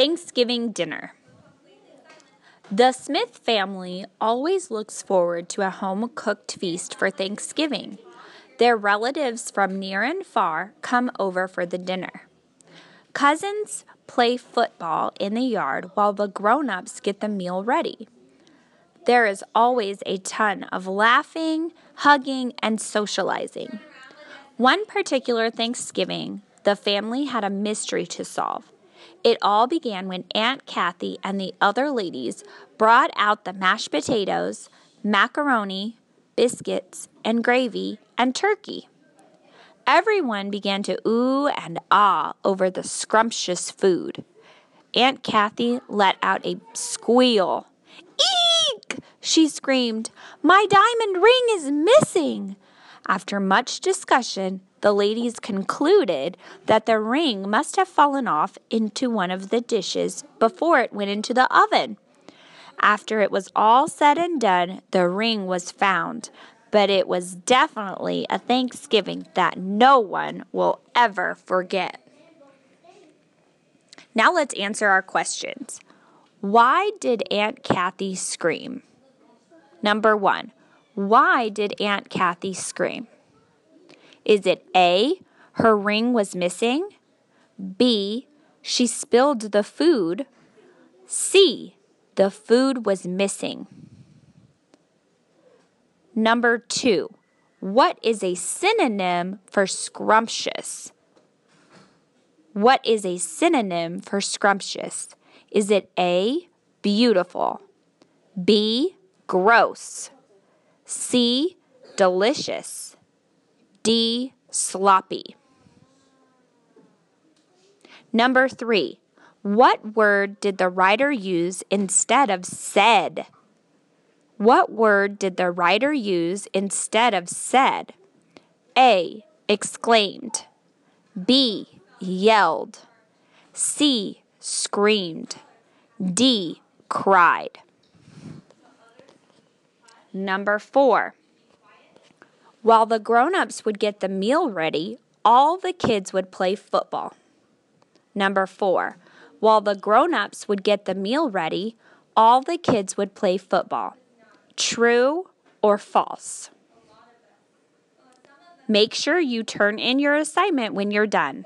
Thanksgiving dinner. The Smith family always looks forward to a home cooked feast for Thanksgiving. Their relatives from near and far come over for the dinner. Cousins play football in the yard while the grown ups get the meal ready. There is always a ton of laughing, hugging, and socializing. One particular Thanksgiving, the family had a mystery to solve. It all began when Aunt Kathy and the other ladies brought out the mashed potatoes, macaroni, biscuits, and gravy, and turkey. Everyone began to ooh and ah over the scrumptious food. Aunt Kathy let out a squeal. Eek! she screamed. My diamond ring is missing. After much discussion, the ladies concluded that the ring must have fallen off into one of the dishes before it went into the oven. After it was all said and done, the ring was found, but it was definitely a Thanksgiving that no one will ever forget. Now let's answer our questions. Why did Aunt Kathy scream? Number one, why did Aunt Kathy scream? Is it A, her ring was missing? B, she spilled the food? C, the food was missing? Number two, what is a synonym for scrumptious? What is a synonym for scrumptious? Is it A, beautiful, B, gross, C, delicious, D. Sloppy. Number three, what word did the writer use instead of said? What word did the writer use instead of said? A. Exclaimed. B. Yelled. C. Screamed. D. Cried. Number four. While the grown ups would get the meal ready, all the kids would play football. Number four, while the grown ups would get the meal ready, all the kids would play football. True or false? Make sure you turn in your assignment when you're done.